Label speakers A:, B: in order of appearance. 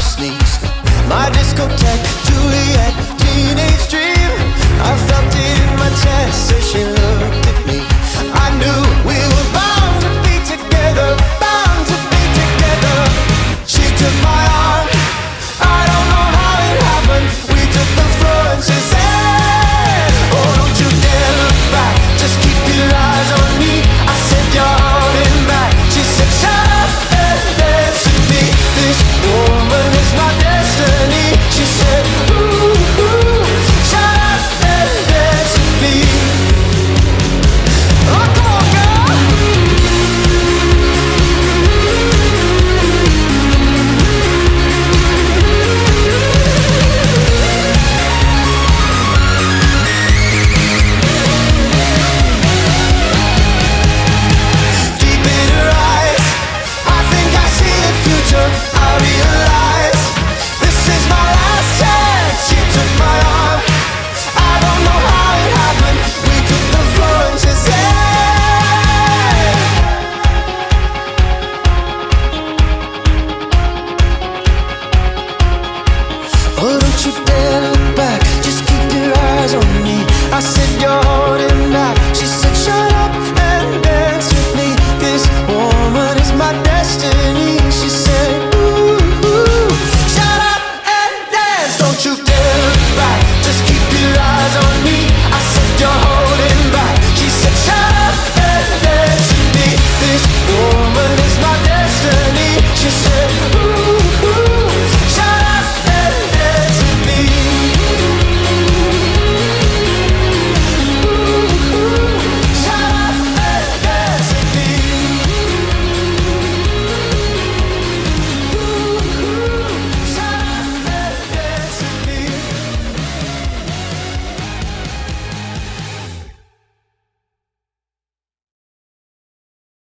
A: sneaks. My discotheque.